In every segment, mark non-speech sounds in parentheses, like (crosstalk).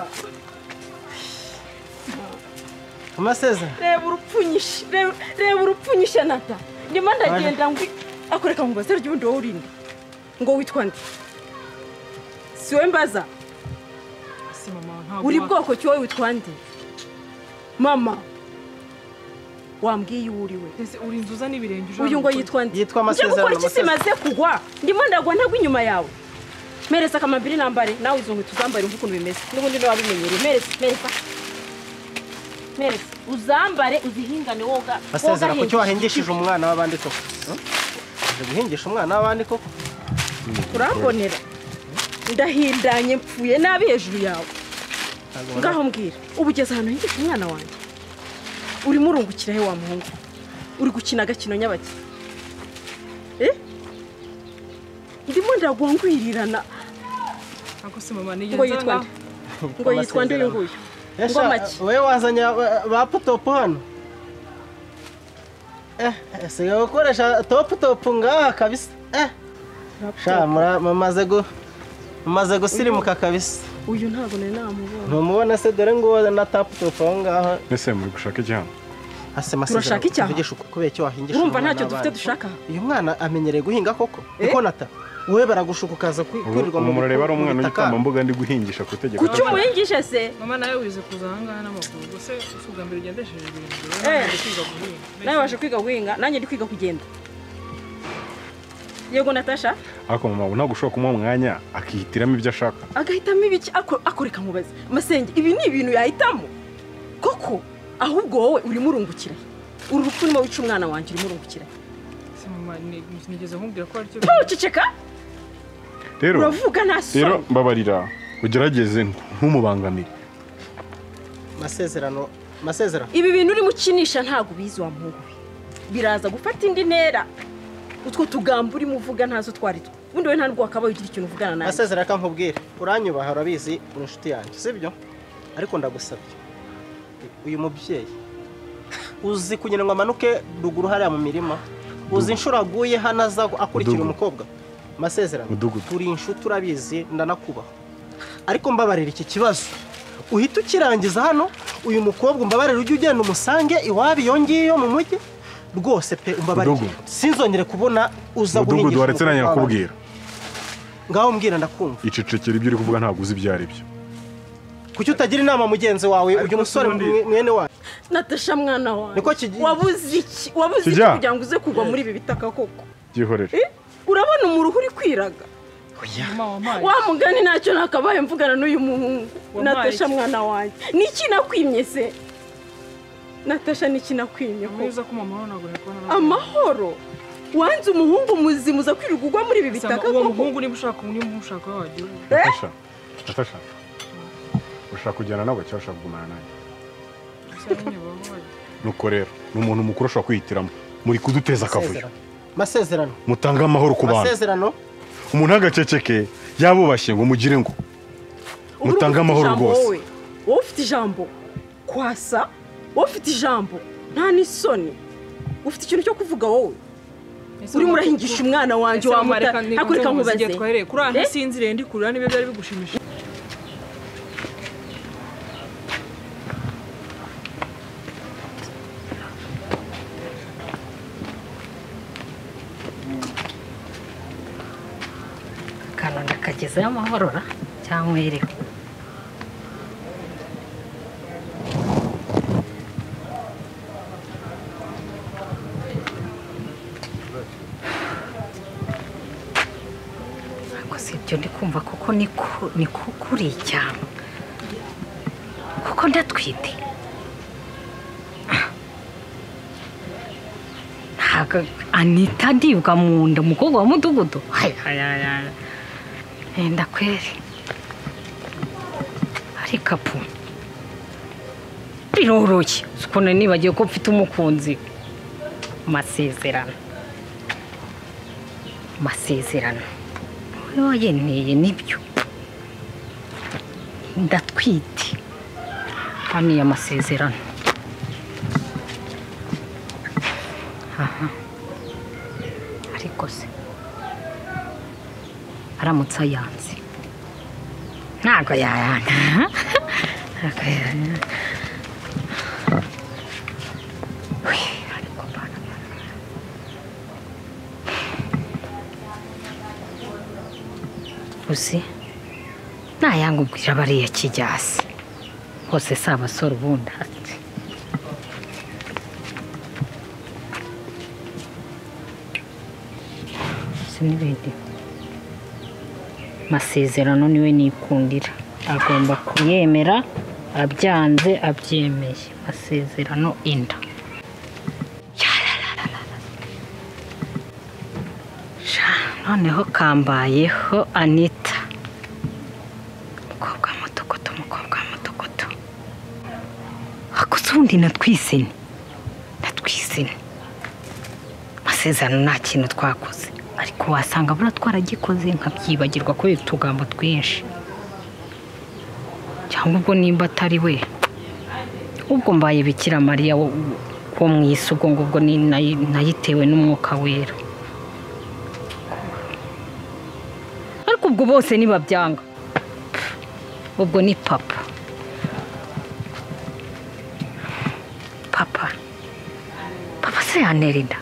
uhinga amasezerano reba urupfunyishe reba- urupfunyishe nata ndimo ndagenda ngo akoreka ngo bazere ubundi wowe urinde ngo witwa nde si wowe mbaza uri bwoko ki wowe witwa nde mama wambwiye uwo uri we uyu ngo yitwa nde Yitwa Amasezerano, gukora iki simaze kugwa ndimo ndagwa ntagwa inyuma yawe mereza akamambiri nambare nawe izo nkweto uzambare umve ukuntu bimeze n'ubundi niba wabimenyereye mereza mereza mereza uzambare uzihingane woga. Masezerano kuki hejuru. wahingishije umwana w'abandi koko. Hmm? uje guhingisha umwana w'abandi koko. Urambonera ndahindanye mpfuye nabi hejuru yawe. Ngaho mbwira. Ubu ugeze ahantu hingisha umwana wanjye urimo urungukira he wa muhungu? Uri gukina agakino nyabaki eh? Ndimo nigeze ngo yitwa nde ngo yitwa nde uyu nguyu? Ngo make wowe wazanye eh, ba putopu hano? Eh sigaye gukoresha topu topu ngaha kabisa. Eh mumaze gu mumaze gusirimuka kabisa. Uyu ntabwo nari namubona ntumubona se dore ngo na tapu topu aho ngaho. Ese muri gushaka iki hano? Ase Turashaka icyaha? tuvugisha uko kubera icyo wahingisha urumva ntacyo dufite dushaka? Uyu mwana amenyereye guhinga koko? Eh? niko nata? Wowe baragushuka ukaza kwi- kwirirwa ubu murareba ari mu umwana bitaka. w'igitambambuga ndi guhingisha ku itegeko kuki umuhingishe se? Mama nawe wize kuza ahangaha n'amaguru. Gusa si ubwa mbere ugendesheje ibintu Eh. nawe waje kwiga guhinga nanjye ndi kwiga kugenda. Yego natasha. Ariko mama ubu ntabwo ushobora kumuha umwanya akihitiramo ibyo ashaka. Agahitamo ibiki? Ako- akoreka nkubaze masenge ibi ni ibintu yahitamo? Koko? Ahubwo wowe urimo urungukira uru rupfu urimo wica umwana wanjye urimo urungukira si mama ni- nigeze nkubwira ko ari cyo ntuceceka rero uravuga nta rero mbabarira. Ugerageze ntumubangamire masezerano masezerano. Ibi bintu urimo ukinisha ntabwo ubizi wa we biraza gufata indi ntera. Utwo tugambo urimo uvuga ntazo twari two. Ubundi wowe nta nubwo wakabaye ugira ikintu uvugana nanjye masezerano reka nkubwire uranyubaha urabizi uri inshuti yanjye sibyo? Ariko ndagusabye. Uyu mubyeyi. Uzi kugira ngo amanuke ruguru hariya mu mirima? Uzi inshuro aguye hano aza akurikira umukobwa? Masezerano. Mudugudu. turi inshuti urabizi ndanakubaha. Ariko mbabarira iki kibazo? Uhita ukirangiza hano uyu mukobwa umbabarira ujye ugenda umusange iwabo iyo ngiyo mu mujyi? Rwose pe umbabarire. Sinzongere kubona uza mudugudu guhingisha waretse nanjye wawe. nkakubwira ngaho mbwira ndakumva. Icecekera ibyo uri kuvuga ntabwo uzi ibyo ari byo. Kuki utagira inama mugenzi wawe? Uyu musore mwene wawe natasha mwana kigiye. wabuze iki? Wabuze iki kugira ngo uze kugwa muri ibi bitaka koko? Byihorere. Eh? Urabona umuruhu uri kwiraga. Wa mugani ntacyo nakabaye mvugana n'uyu muhungu natasha iki? mwana wanjye. Niki nakwimye se? Natasha nakwimye ntabwo nari kubona amahoro? Wanze umuhungu muzima uza kwirirwa ugwa muri ibi bitaka uwo koko? muhungu niba ushaka niba umushaka wagira. Natasha natasha ushaka kujyana nawe cyangwa ushaka kugumana nawe nuko rero ni umuntu mukuru ashobora kwihitiramo. Muri kuduteza akavuyo. Masezerano. Mutange amahoro ku bantu. Masezerano. Umuntu agaceceke yabubashye ngo mugire ngo. Mutange amahoro rwose. wowe? Ufite ijambo? Kwasa? Wowe ufite ijambo? Nta n'isoni. Ufite ikintu cyo kuvuga wowe? Urimo urahingisha umwana wanjye wamuta ntakureka nkubaze. Kuri aha Eh? ntasinziriye ndi kurira niba byari bigushimisha ndakagezeho amahoro ra cyangwa iriho ariko si ibyo ndi kumva kuko niko niko kuri cyane kuko ndatwite ntabwo anita ndibwa mu nda umukobwa wa mudugudu hayi yenda kweri ariko apu biroroshye ukuntu nibagiwe ko mfite umukunzi masezerano. Masezerano. Wowe wayeneye ni byo ndatwite hano amasezerano aha. Ariko se aramutse ayanze ntabwo bana uzi nayanga ubwira bariya kijyasi bose si abasore ubundi n'ibindi masezerano ni we nikundira. Agomba kuyemera abyanze abyemeye. Masezerano inda. Noneho kambayeho anita. Umukobwa w'umutukutu umukobwa w'umutukutu akoze ubundi natwisene natwisene amasezerano nta kintu twakoze. Wasanga buriya twaragikoze nkabyibagirwa kubera utugambo twinshi. Cyangwa ubwo nimba atari we. Ubwo mbaye bikira mariya wo mu isi ubwo ngubwo nayitewe n'umwuka wera. Ariko ubwo bose nibabyanga ubwo ni papa. Papa. Papa se yantera inda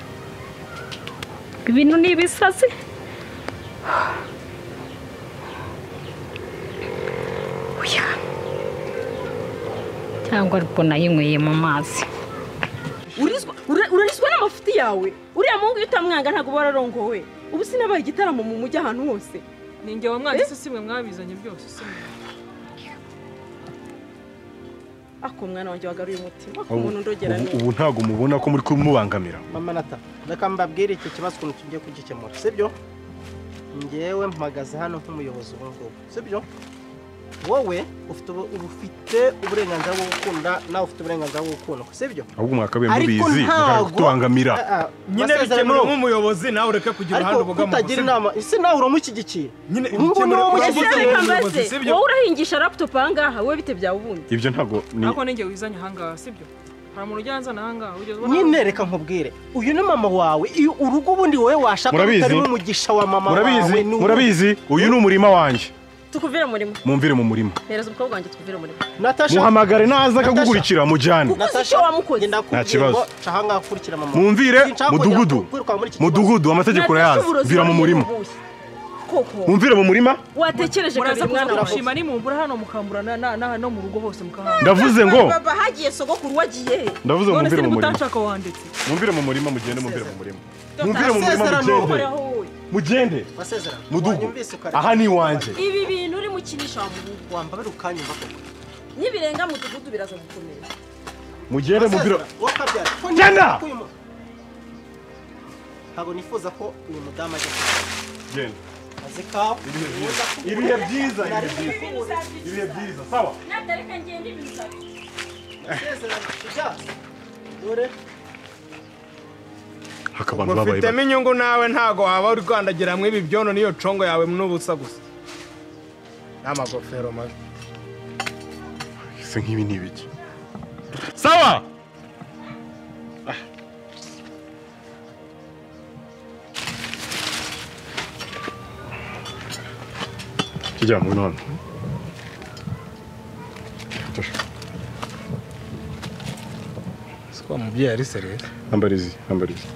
ibintu ni ibisazi cyangwa ariko nayinyweye mu mazi urarizwa n'amafuti yawe uriya muhungu iyo utamwanga ntabwo uba wararongowe ubu sinabaye igitaramo mu mujyi ahantu hose ni njye wamwanditse si mwabizanye byose si ako mwana wanjye wagaruye umutima ako Ubu- umuntu ndogera ubu- neza. ubu ntabwo mubona ko muri kumubangamira mama nata reka mbabwire iki kibazo ukuntu tugiye kugikemura sibyo? Ngewe mpagaze hano nk'umuyobozi ubu ngubu sibyo? Wowe ufite uburenganzira bwo gukunda nawe ufite uburenganzira bwo gukundwa sibyo ahubwo mwakabaye Ariko mubizi kutubangamira Ah, ah, nyine bikemura nk'umuyobozi nawe ureke kugira ariko uruhande ubogama kutagira inama ese nawe uramushyigikiye nyine reka umuyobozi mbaze sibyo wowe urahingisha laptop ahangaha wowe bite byawe ubundi ibyo ntabwo ni ariko ni njye wizanye ahangaha sibyo hari umuntu ujya yanzana ahangaha ugeze ubona nyine reka nkubwire uyu ni mama wawe iyo urugo ubundi wowe washaka rutarimo umugisha wa mama murabizi wawe murabizi uyu ni umurima wanjye. Tukuvire umurimo mumvire mu murima hereza umukobwa wanjye tukuvire umurimo muhamagare naza akagukurikira mujyane Nta kibazo. Sinshaka mudugudu. mudugudu amategeko urayazi. mvira mu murima koko. Mumvire mu murima? Watekereje kabiri kuza mwana wawe kumushima nimumbura hano mukambura na- na- na- no mu rugo hose mukahanga ndavuze ngo baba hagiye sogokuru wagiye. Ndavuze ngo mumvire mu murima mumvire mu murima mugende mumvire mu murima mumvire mu murima mugende. Mugende mudugu. Aha ni iwanjye ibi bintu uri mukinisha wa muhungu wambabira ukanyumva koko. Nibirenga mudugudu biraza gukomera. Wowe kabyara. Ko Genda! mu- ntabwo nifuza ko uyu mudamu ajya genda kazi kawe. Ibihe byiza ibihe byiza ibihe byiza. sawa. Natareka ngende ibintu byawe dore. Haka abantu babaye ufitemo inyungu nawe ntago waba uri kwandagira hamwe ibi byono n'iyo congo yawe n'ubusa gusa. N'amagofero mabi. Se nk'ibi ni ibiki? Sawa! Kijya mu none siko umubyeyi ari serivisi ambarizi ambarizi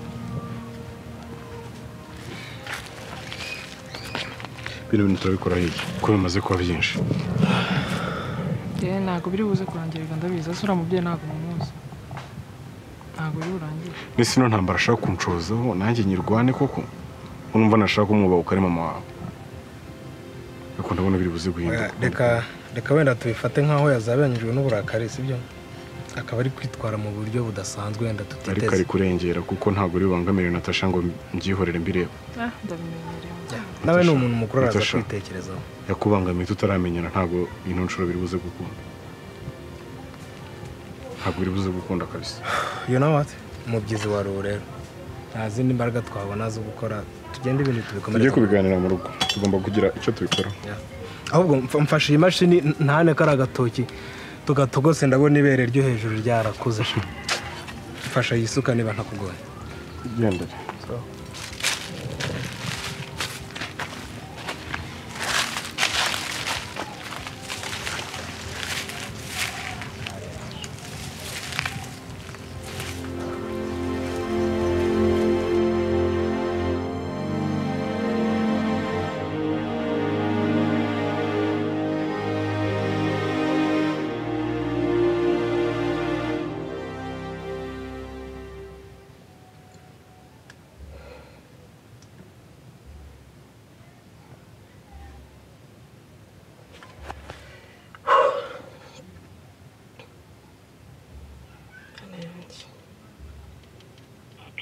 bino bintu turabikora hirya kuko bimaze kuba byinshi. Ntabwo biri buze kurangirika ndabizi ese uriya mubyeyi ntabwo mumuzi ntabwo biri burangire n'isi no ntambara ashaka kunshozaho nanjye nyirwane koko? Urumva nashaka kumwubaha ukari mama wawe. Ariko ndabona biri buze guhinduka. Reka reka wenda tubifate nk'aho yazabanyijwe n'uburakari sibyo akaba ari kwitwara mu buryo budasanzwe wenda ariko ari tutiteze kurengera kuko ntabwo uri bubangamire natasha ngo mbyihorere mbireba ah ndabimenyereye. Nawe ni umuntu mukuru araza kwitekerezaho. Yakubangamiye tutaramenyana ntabwo ino nshuro biri buze gukunda. Ntabwo biri buze gukunda kabisa. You know what? Umubyizi wa rubu rero. Nta zindi mbaraga twabona zo gukora. Tugende ibintu tujye tubikomereze kubiganira mu rugo. Tugomba kugira icyo tubikora. Ahubwo mfa- mfashe iyi mashini ntane kari agatoki. Tugatogose ndabona ibere ryo hejuru ryarakuze. (laughs) Sha. mfasha iyi suka niba ntakugoye gendere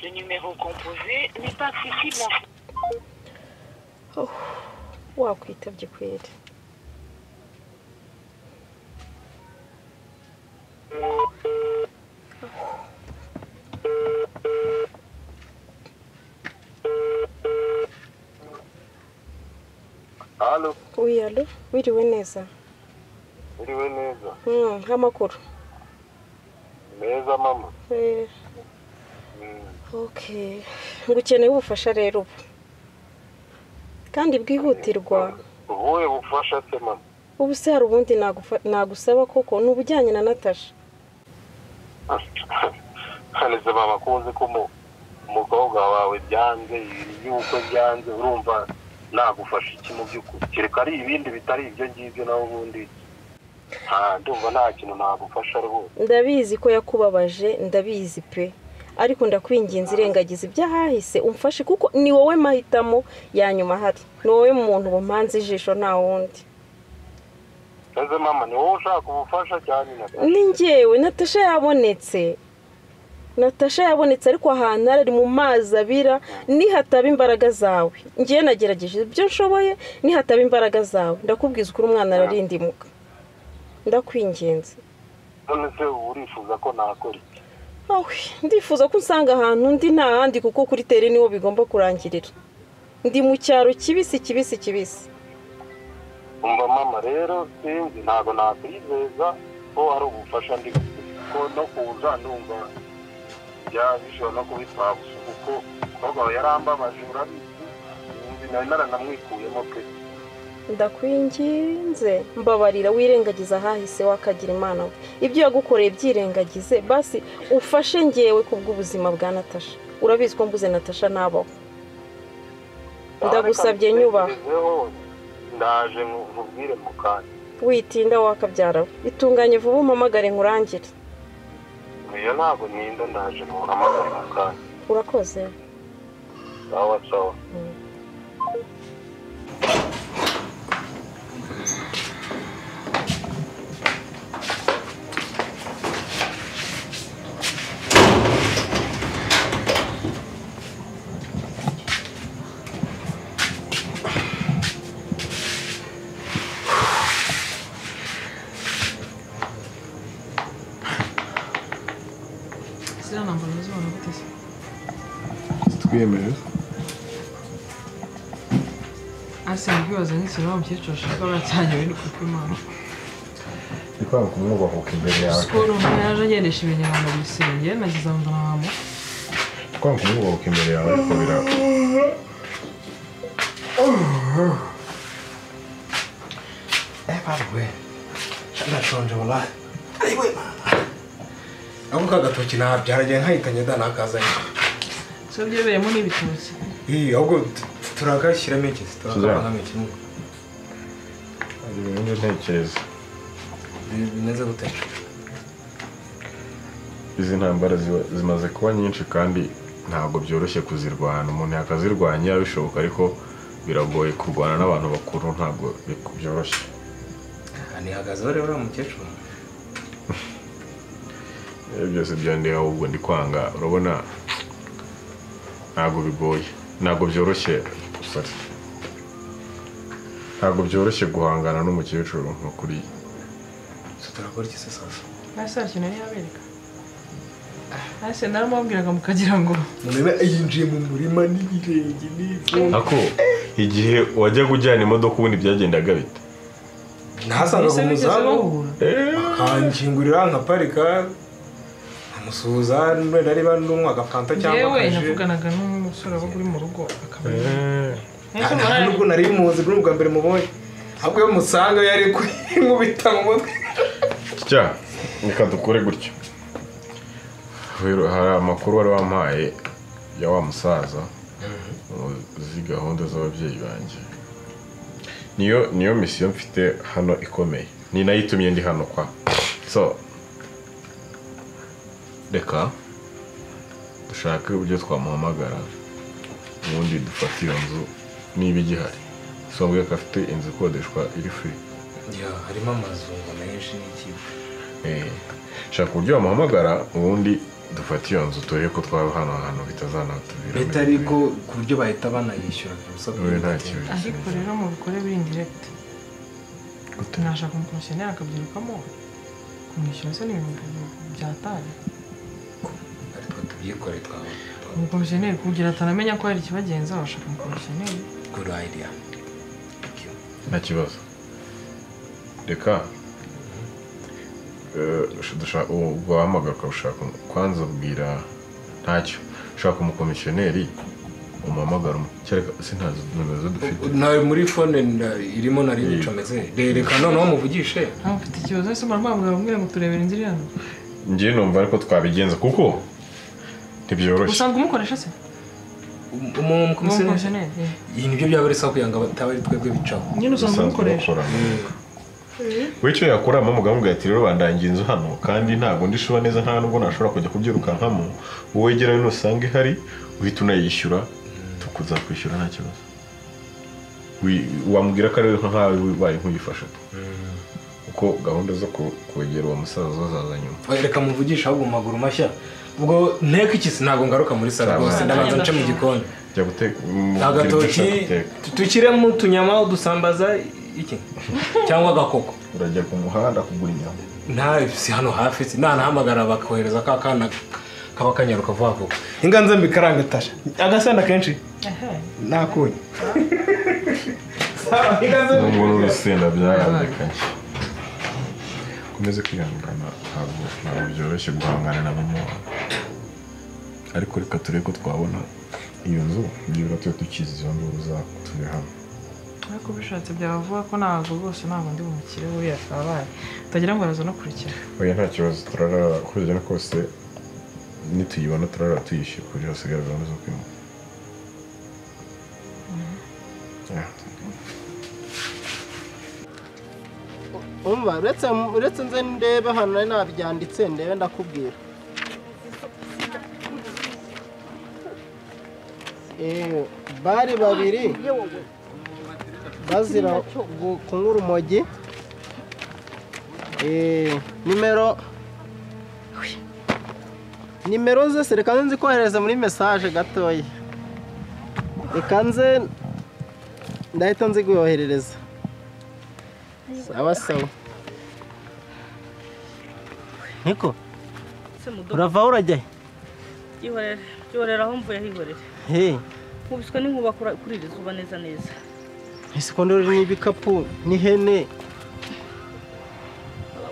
Le numéro composé n'est pas accessible en wakwitabye kweri halo wiyalo wiriwe neza uriwe neza Mm, nk'amakuru Neza mama. Eh, Okay ngukeneye ubufasha rero ubu. Kandi bwihutirwa. Ubuhe bufasha se mama? Ubu se hari ubundi nagusaba koko? Ni ubujyanye na natasha. Haneze mama uzi ko umu- umukobwa wawe byanze ibintu by'ubukwe byanze urumva nagufasha iki mu by'ukuri? Kereka ari ibindi bitari ibyo ngibyo naho ubundi. Ndumva nta kintu nagufasha rwose. Ndabizi ko yakubabaje ndabizi pe. Ariko ndakwinginze irengagiza iby'ahahise umfashe kuko ni wowe mahitamo ya nyuma ahari. Ni wowe muntu bumanze ijisho nta wundi. Ese mama ni wowe ushaka ubufasha cyane na ni njyewe natasha yabonetse. Natasha yabonetse ariko ahantu ari mu mazi abira nihataba imbaraga zawe. Ngiye nagerageje ibyo nshoboye nihataba imbaraga zawe. Ndakubwiza ukuri umwana ararindimuka ndakwinginze. None se uba urifuza ko nakora ndifuza ko usanga ahantu undi nta handi kuko kuri tere ni ho bigomba kurangirira. Ndi mu cyaro kibisi kibisi kibisi. Umva mama rero sinzi ntabwo nakwizeza ko hari ubufasha ndi bufite. ko no kuza ndumva bishobora no kubitwara gusa kuko umukobwa wawe yarambabaje urabizi? Sinzi naranamwikuyemo pe. Ndakwinginze. Mbabarira wirengagiza ahahise wakagira imana we. Ibyo yagukoreye byirengagize. Basi ufashe ngewe ku bw'ubuzima bwa natasha. Urabizi ko mbuze natasha nabaho ndagusabye nyubaha ndaje nkubwire mu kanya witinda wakabyara. We bitunganye vuba umpamagare nkurangire. Iyo ntabwo ninda ndaje nkuhamagare mu kanya urakoze. Sawa sawa. Ase nk'ibibazo nk'ikintu wa mukecuru ashaka baracyanyoye ni kuko imana ni kwanga kumwubahuka imbere yawe sikoro yaje agendesha ibinyarwanda mu gisenge ngo ntamu kwanga kumwubahuka imbere yawe ariko bira we ndashonje wala. Ayiwe ako kagatoki nta byaragiye nkahitanye da nakazanye. So byebereyemo n'ibitoki ahubwo tu- turagashyiramo iki Tuzaba. turakavanga kimwe hari ibintu ntekereza Bi- bimeze gute izi ntambara zimaze kuba nyinshi kandi ntabwo byoroshye kuzirwana umuntu yakazirwanya bishoboka ariko biragoye kurwana n'abantu bakuru ntabwo byoroshye nihagazeho rero uriya mukecuru ibyo byose byandeye ahubwo ndi kwanga urabona ntabwo bigoye ntabwo byoroshye sorry. ntabwo byoroshye guhangana n'umukecuru nko kuriya turakora iki se sasa ase hari ikintu yabereka ase naramubwiraga mukagira ngo munebe yinjiye mu murima n'ibirenge n'ivumbi ako igihe wajyaga ujyana imodoka ubundi byagendaga bite? Ntasangaga umuzamu bahura? Akankingurira nkaparika nkamusuhuza niba n'umwe agafanta cyangwa yewe akaji. navuganaga n'umusore waba uri mu rugo akaba nta nubwo nari muzi ni ubwa mbere mubonye. Ahubwo iyo musanga yari kunkubita (laughs) mu mutwe. Cya reka dukore gutyo. Hari amakuru wari wampaye ya wa musaza uzi gahunda z'ababyeyi banjye. Niyo niyo misiyo mfite hano ikomeye. Ni na yo itumye ndi hano kwa. So reka dushake uburyo twamuhamagara. Ubundi dufate iyo nzu niba igihari. Sombwe ko afite inzu ikodeshwa iri free. Ya harimo amazu menshi n'iki Eh, shaka uburyo wamuhamagara ubundi dufate iyo nzu turebe ko twaba hano hantu bitazanatubira leta ariko ku buryo bahita banayishyura ariko rero mubikore biri indiregiti nashaka umukomisiyoneri akabyirukamo kumwishyura se ni ibintu byataye ariko tubyikore twaba umukomisiyoneri kugira atanamenya ko hari ikibagenza bashaka umukomisiyoneri good idea. Nta kibazo. Reka eh, dushaka ubwo wahamagara ukawushaka kwanza bwira ntacyo. Ushaka umukomisiyoneri umuhamagara umwe cyereka sintazi nomero zo dufite. Nawe muri fone nda- irimo nari nicometse reka noneho muvugishe. Ntabwo mfite ikibazo ese muramwambwira mubwire ngo turebere inzira hano ngewe numva ariko twabigenza kuko ntibyoroshye usanzwe umukoresha se? Umukomisiyoneri iyi ni byo byaba ari kugira ngo bataba ari twebwe bicaho. Nyine usanzwe Usanzwe umukoresha. bakora. we icyo yakoramo mugamubwira ati rero bandangiye inzu hano kandi ntabwo ndishuba neza nta nubwo nashobora kujya kubyirukankamo wowe wegerayo nusanga ihari uhita unayishyura tukuzakwishyura nta kibazo. Wi- wamubwira ko ari nkawe ubaye nk'uyifashe kuko gahunda zo kwegera uwo musaza zaza nyuma reka muvugishe ahubwo mu maguru mashya. Ubwo nteko iki si ntabwo ngaruka muri salo rwose. Ndabanza nce mu gikoni. Jya guteka mubwire ibyo agatoki ushaka guteka. tu- dushyiremo utunyama udusambaza iki? Cyangwa agakoko. Urajya ku muhanda kugura inyama. Nta si hano hafi si nanahamagara bakohereza ka kana kaba kanyaruka vuba vuba. Inganza mbikaranga tasha. Agasenda kenshi. Nakunye nubwo n'urusenda byarandikanye ukomeze kwihangana ntabwo ntabwo byoroshye guhangana na mama ariko reka turebe ko twabona. Iyo nzu nibura tube dukize izo nduru turi hano. Ariko bishatse byaba vuba ko ntabwo rwose ntabwo ndi bumukire buriya twabaye. Utagira ngo araza no kurikira oya nta kibazo. Turarara. Uko bigenda kose nituyibona turarara tuyishyura hasigara gahunda zo kwimuka Yeah. Umva uretse nze ndebe hano nari nabyanditse ndebe ndakubwira. Eh, bari babiri bazira kunywa urumogi. Eh, nimero nimero ze se reka nzi kohereza muri mesaje gatoya. Reka nze ndahita nziguyoherereza sawa sawa niko uravaho urajya he? Ihorere aho mvuye hihorere. he Nkubiswe n'inkuba kuri iri zuba neza neza. isekondari n'ibikapu n'ihene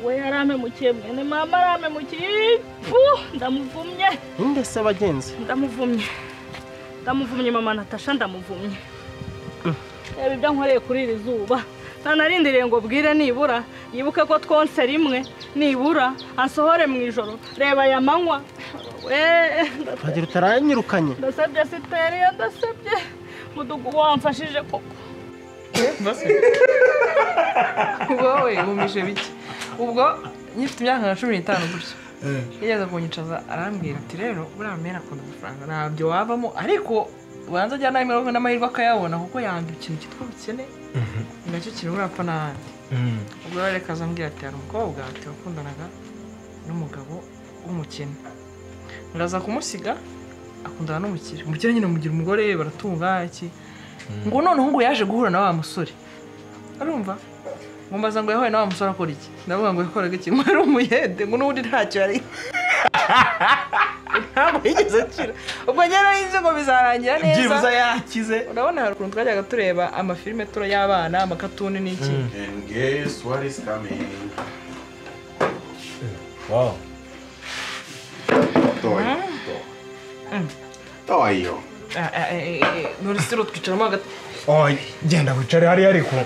We yaramemukiye mwene mama aramemukiye. Ndamuvumye. ninde se bagenzi Ndamuvumye. Ndamuvumye mama Natasha ndamuvumye. Reba ibyo nkoreye kuri iri zuba. Ntanarindiriye ngo bwire nibura. Yibuke ko twonse rimwe. Nibura. Ansohore mu ijoro. Reba aya manywa. We uragira utaranyirukanye. Ndasabye siteriya ndasabye. Mudugu wamfashije koko. Wowe wumije bike? Ubwo nyifite imyaka nka cumi n'itanu gutyo. Yigeze kunyicaza arambwira ati rero buriya mera akunda amafaranga ntabyo wavamo ariko ubanza ajyana n'amahirwe akayabona kuko yanga ikintu cyitwa ubukene. Na cyo kintu urapfa n'ahandi ubwo rero reka azambwira ati hari umukobwa ati wakundanaga n'umugabo w'umukene. Ngaza kumusiga akundana n'umukire. Umukire nyine mugira umugore baratunga iki? Ngo noneho ngo yaje guhura na wa musore. Urumva mumbaza ngo yahuye na wa musore akora iki? Ndavuga ngo yakoraga iki? (laughs) Ngo yari umuyede ngo n'ubundi ntacyo yari. Ntabwo yigeze akira. Ubwo nari nzi ngo bizarangira neza. Byibuze yakize urabona hari ukuntu twajyaga tureba amafilime tura y'abana amakatuni n'iki. And guess what is coming? wow. Toy. Toyo. Ah, ah, eh, eh, eh, siro twicaramo hagati. Oh genda wicare hariya ariko.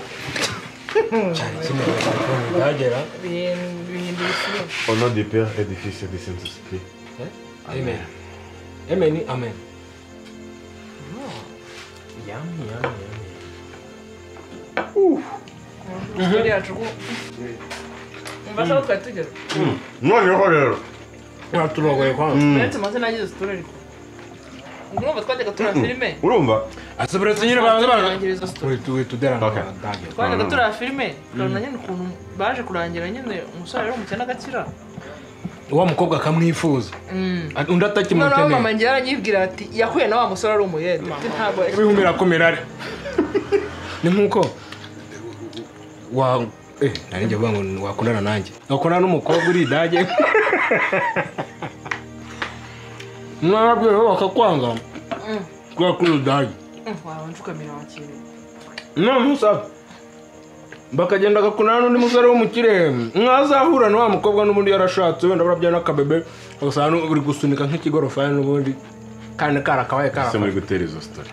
Chale, si me voy a ayer, ¿ah? Bien, bien difícil. Au nom du Père et du Fils et du Saint-Esprit. Amen. Amen. Amen. Oh. Yum, yum, yum. Ouh. Mm -hmm. 맛있어 같은 게. 음, 뭐 이거 그래. 나 들어가고 이거. 맨 처음에 나지 스토리. Abadage twajyaga tureba filime tukabona nyine ukuntu baje kurangira nyine umusore ari umukene agakira wa mukobwa akamwifuza Mm. Undi noneho mama atakimukeneye ngira aranyibwira ati yahuye na wa musore ari umuyede ntabwo ibihumira komerare ni nk'uko wa eh nari njye vuga ngo wakundana nanjye wakundana n'umukobwa uri idage mwababwiye bakakwanga kubera ko Mm, wabanje ukamira wakiriye none usaba bakagenda agakundana n'undi musore wo mu kirere mwazahura na wa mukobwa n'ubundi yarashatse wenda barabyaye n'akabebe ugasanga uri gusunika nk'ikigorofani n'ubundi kandi karakabaye karakabaye muri gutera izo sitori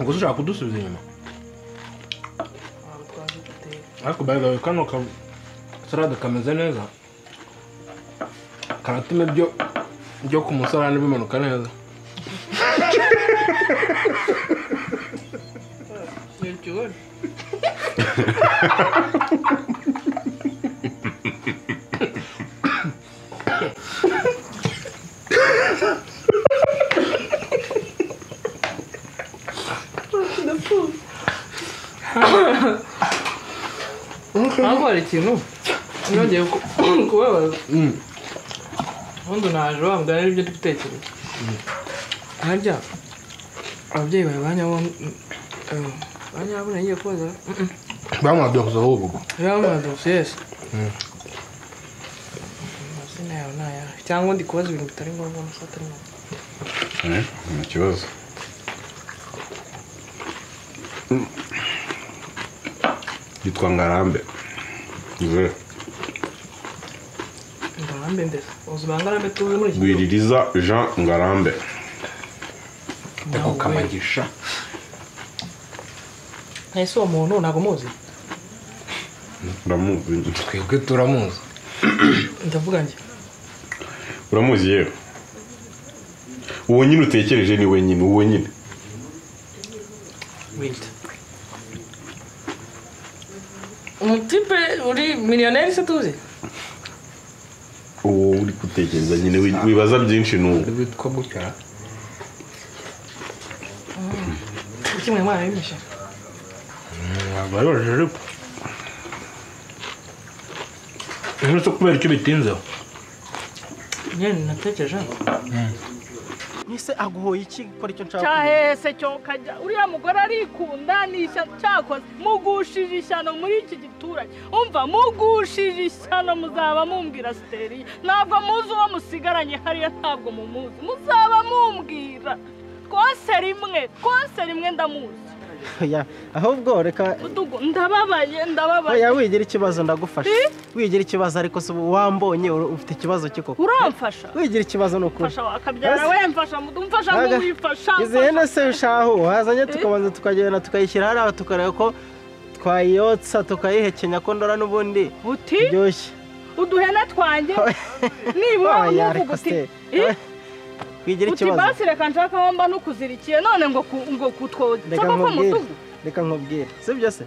ubwo ushaka kudusubiza inyuma ariko way kano ka salade kameze neza karatuma ibyo byo ku musarani bimanuka neza ntabwo hari ikintu nongeye ku- kubabaza ubundi naje wambwira n'ibyo ndi gutekereza harya ababyeyi bawe banyabona ngiye kubaza bamwadokoza ahubwo yabona dosiye yose amazina yawe ni ayahe cyangwa ndi kubaza ibintu bitari ngombwa amasaha atari ngombwa nta kibazo yitwa ngarambe ngarambe mbese uzi ba ngarambe tuzi muri iki? Gihugu rwiririza jean ngarambe. Kamagisha ntese uwo muntu ntabwo muzi? Uramuzi twebwe turamuzi. Ndavuga njye uramuzi yewe uwo nyine utekereje ni we nyine uwo nyine. Umutipe uri miliyoneri se tuzi? Uri gutekereza nyine wi- wibaza byinshi uwo witwa gutya kuki mwe mwana bimisha ntabwo yoroheje ariko uretse kubera icyo bitinzeho nyine natekereje mwese aguhoye iki gukora icyo nshaka cyahese cyo kajya uriya mugore arikunda cyakoze. Mugushije ishyano muri iki giturage. Umva mugushije ishyano muzaba mumbwira siteriya ntabwo muzi uwo musigaranye hariya ntabwo mumuzi. Muzaba mumbwira. Twose rimwe twose rimwe ndamuzi. (laughs) ahubwo reka ndababaye ndababaye. Wigira ikibazo ndagufasha wigira ikibazo ariko se ubu wambonye ufite ikibazo cye koko uramfasha. Wigira ikibazo ni ukuri. Wakabyara we mfasha nk'uwifasha izi hene se shahu wazanye tukabanza tukagenda tukayishyira hariya tukareba ko twayotsa tukayihekenya ko ndora n'ubundi. Biryoshye. Uduhene twanjye? (laughs) Nibura Oya, unuvuga ariko uti se "Eh, wigira uti ikibazo. basi reka nshaka aho mba nukuzirikiye none ngo ngo kutwotsa nkubwire. Mutugu. Reka nkubwire. Sibyo se?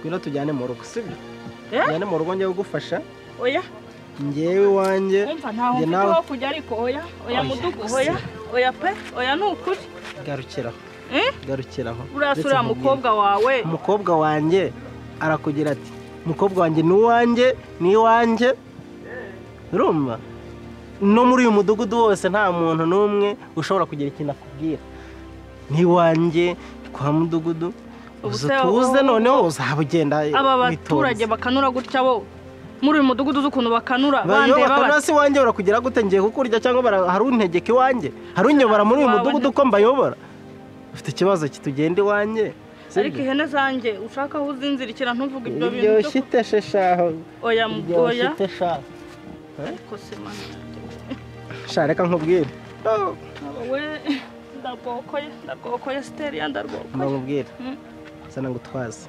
Ngwino tujyane mu rugo sibyo? Eh? tujyane mu rugo njye kugufasha. Oya. Ngewe iwanjye njye nawe. ho kujya ariko oya. Oya mudugu oya. Oya pe oya ni ukuri garukiraho. Eh? garukiraho. Nkubwire. mukobwa wawe. Umukobwa wanjye arakugira ati umukobwa wanjye ni uwanjye ni iwanjye urumva? No muri uyu mudugudu wose nta muntu n'umwe ushobora kugira ikintu akubwira. Ni iwanjye ni kwa mudugudu. Tuze noneho uzaba ugenda aba baturage bakanura gutya bo? Muri uyu mudugudu uzi ukuntu bakanura bandeba bakanura bati si iwanjye barakugira gute? Ngiye kukurya cyangwa hari untegeka iwanjye? Hari unyobora muri uyu mudugudu uko mbayobora? Ufite ikibazo kitugenda iwanjye. Ariko ihene zanjye ushaka aho uzinzirikira ntuvuge ibyo bintu byo ku- iteshe shaho. Oya oya. ariko se sha reka nkubwire Oh, we ndarwokoye ndarwokoye siteriya ndarwokoye ndamubwira zana ngo utwaze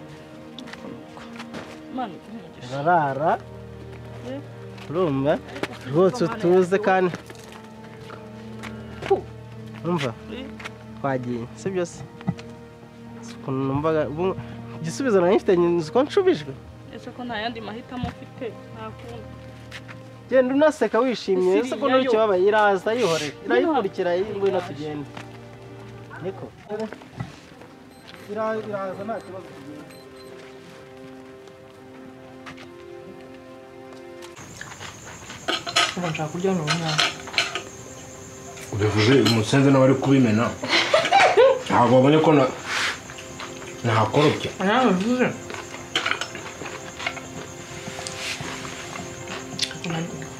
mani umugisha urarara Eh. urumva rwose utuze kandi urumva Eh. twagiye si byose ukuntu numvaga igisubizo nari mfite nzi ko nshubijwe ese ko nta yandi mahitamo mfite nta kundi genda unaseka wishimye. Ese ko ntukibabaye iraza yihorere irayikurikira ngwino tugende. Niko Ira- iraza nta kibazo. Ubu nshaka kurya hano umwana. Ubivuze umusenzi n'abari kubimena. (laughs) Ntabwo babonye ko na nahakorobye nawe bivuze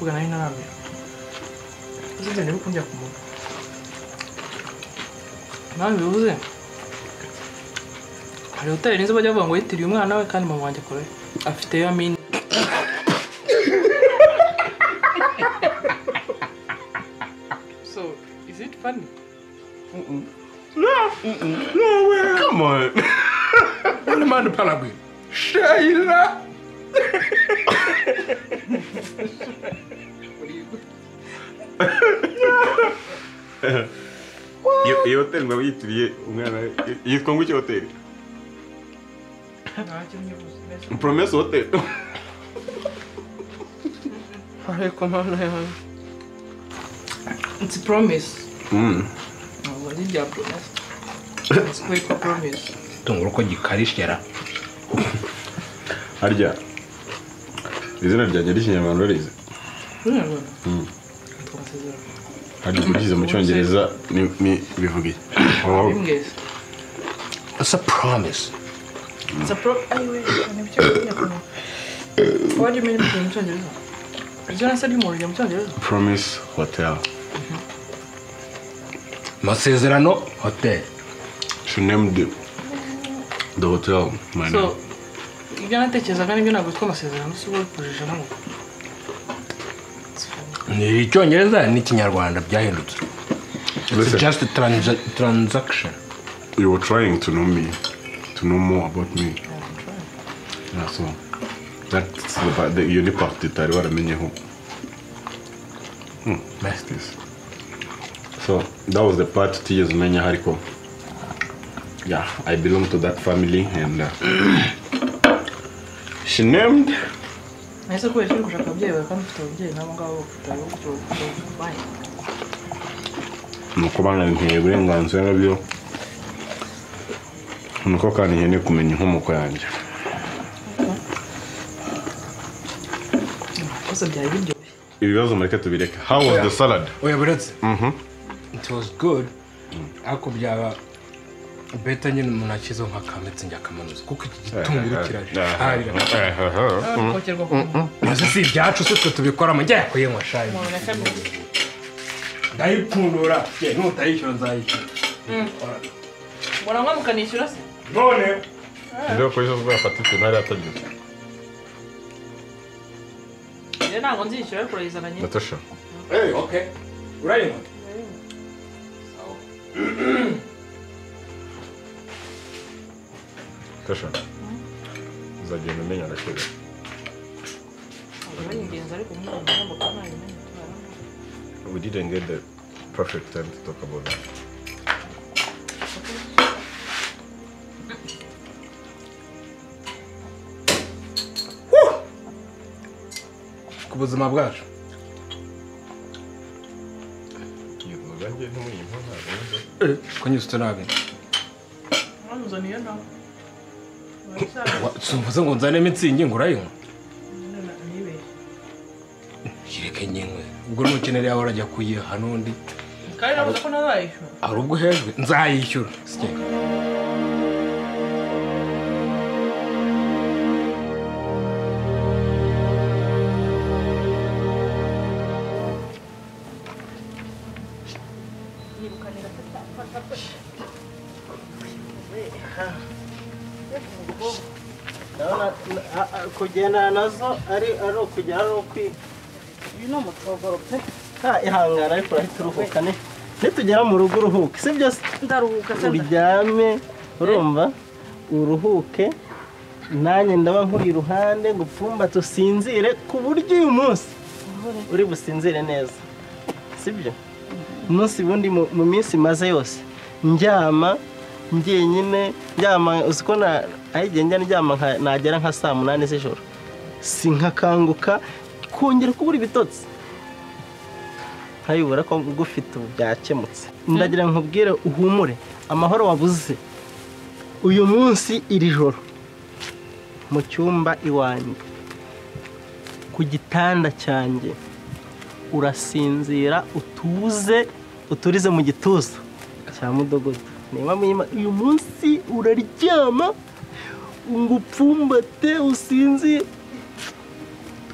kuvuga na yo ntarambere uzibye niba ukujya ku muntu nawe bivuze hari hoteli nizo bajya bavuga ngo yitiriye umwana we kandi mama wanjye akora afiteyo amini so is it funny Come on. (laughs) Only man Palagui. Sheila. Iyo- iyo hoteli ngo yitiriye umwana we, yitwa ngo iki hoteli ntacyo nyibuze promese hoteli Ariko mana yanjye. it's a promise Mm. ntabwo ari ibya promise it's quite a promise Tunguru ko gikarishera. harya izina ryanjye ry'ikinyarwanda urizi Urabibona? Mm. Twasezeranye. Harya ugize mu cyongereza ni- ni bivuga iki. It's a promise. It's a pro... Anyway, ni byo nyakuno. What do you mean mu cyongereza? Ibyo nasa ry'umuriro mu cyongereza? promise hotel Masezerano hotel. she named the, the hotel my name So, ibyo natekerezaga ni byo ntabwo twitwa amasezerano si wowe kujijana ngo. Ni icyongereza n'ikinyarwanda byahindutse. It's just a transa transaction. you were trying to know me to know more about me. Yeah, so that's the, part- the iyo ni part utari waramenyeho hmm, nice this. So that was the part utigeze umenya hariko. Yeah i belong to that family and uh, (clears throat) she named Nahise kubera uri gushaka ababyeyi bawe kandi ufite ababyeyi nabo ngabo utari gutyo bayi. nuko bananteye uburenganzira na byo nuko kandi nkeneye kumenya inkomoko yanjye Gusa byari biryoshye. ibibazo mureke tubireke how was the salad Oya buretse. Mhm. It was good. Ariko byaba beta nyine umuntu ashyizeho nk'akametsi njya akamanuza kuko iki gitunguru kirasharira maze si ibyacu se twe tubikoramo. Njya kuyinywa shayi ndayipfundura nutayishyura nzayishyura. Mbona nka mukanishyura se? none. Ndeba ko ejo uzafata ikintu ntari atagize Njye ntabwo nzishyura ariko urayizana nyine. natasha okay. Urayinywa? (clears throat) natasha uzagenda umenya agaciro Ntabwo ari ingenzi ariko umwana ugomba kuba nayimenya. we didn't get the perfect time to talk about that? Ku buzima bwacu uzanjye ntimuyimpa ntabwo nzi ko nyuzute nabi Simvuze ngo nzane mitsingi ngo urayinywa Nibeshye. yireke nyinywe ubwo nukenera yawe urajya kuyiha n'undi hari ubwo hejwe nzayishyura kugendana na zo ari ari ukujya ari ukwi. Uyu ni umutogoro pe nta ihangana ariko urahita uruhuka ne nitugera mu rugo uruhuke si byo ndaruhuka uryame urumva? Uruhuke. Nanjye ndaba nkuri iruhande ngo upfumbate usinzire ku buryo uyu munsi uri businzire neza. Sibyo umunsi bundi mu minsi maze yose. Ndyama njyenyine ndyama uzi ko na ahigihe njya ndyama nagera nka saa munani z'ijoro. Si nkakanguka ukongera kubura ibitotsi. Nkayibura ko ngufite ubu byakemutse ndagira ngo nkubwire uhumure amahoro wabuze uyu munsi iri joro. Mu cyumba iwanjye. Ku gitanda cyanjye. Urasinzira utuze uturize mu gituza cya mudogodo niba mwima uyu munsi uraryama? Ngo upfumbate usinzire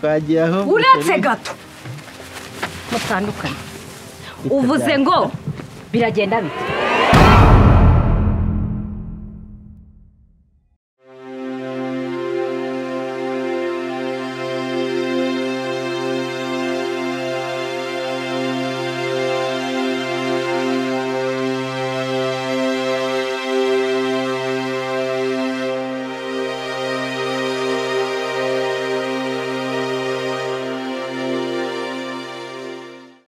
twagiye aho. Uretse gato. Mutandukanye. Uvuze ngo biragenda bite?